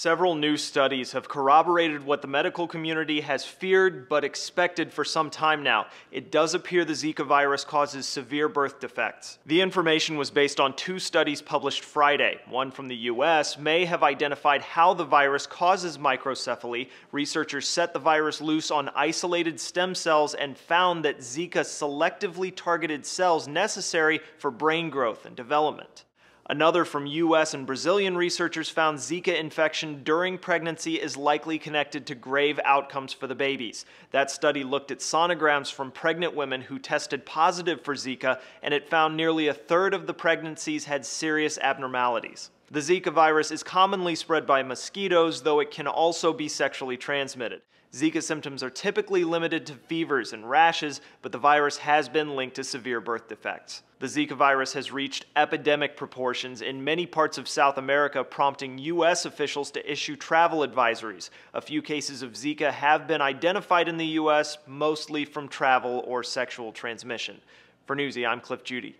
Several new studies have corroborated what the medical community has feared but expected for some time now. It does appear the Zika virus causes severe birth defects. The information was based on two studies published Friday. One from the US may have identified how the virus causes microcephaly. Researchers set the virus loose on isolated stem cells and found that Zika selectively targeted cells necessary for brain growth and development. Another from US and Brazilian researchers found Zika infection during pregnancy is likely connected to grave outcomes for the babies. That study looked at sonograms from pregnant women who tested positive for Zika, and it found nearly a third of the pregnancies had serious abnormalities. The Zika virus is commonly spread by mosquitoes, though it can also be sexually transmitted. Zika symptoms are typically limited to fevers and rashes, but the virus has been linked to severe birth defects. The Zika virus has reached epidemic proportions in many parts of South America, prompting U.S. officials to issue travel advisories. A few cases of Zika have been identified in the U.S., mostly from travel or sexual transmission. For Newsy, I'm Cliff Judy.